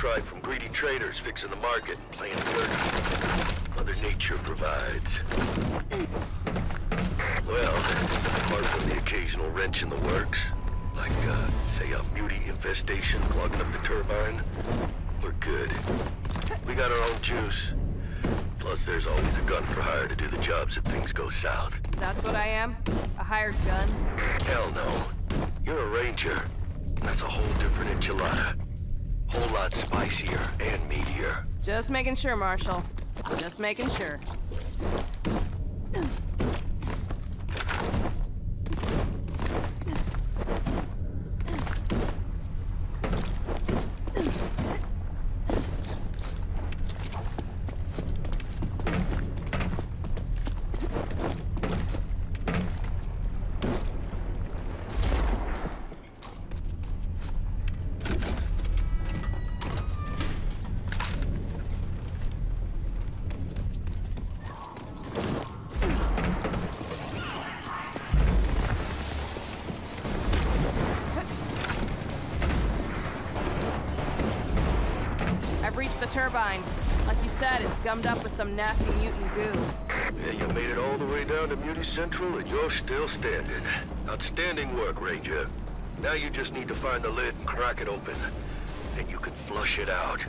tribe from greedy traders fixing the market, playing dirty. Mother Nature provides. Well, apart from the occasional wrench in the works, like, uh, say a muty infestation clogging up the turbine, we're good. We got our own juice. Plus, there's always a gun for hire to do the jobs if things go south. That's what I am? A hired gun? Hell no. You're a ranger. That's a whole different enchilada. Whole lot spicier and meatier. Just making sure, Marshal. Just making sure. I've reached the turbine. Like you said, it's gummed up with some nasty mutant goo. Yeah, you made it all the way down to Muty Central and you're still standing. Outstanding work, Ranger. Now you just need to find the lid and crack it open. Then you can flush it out.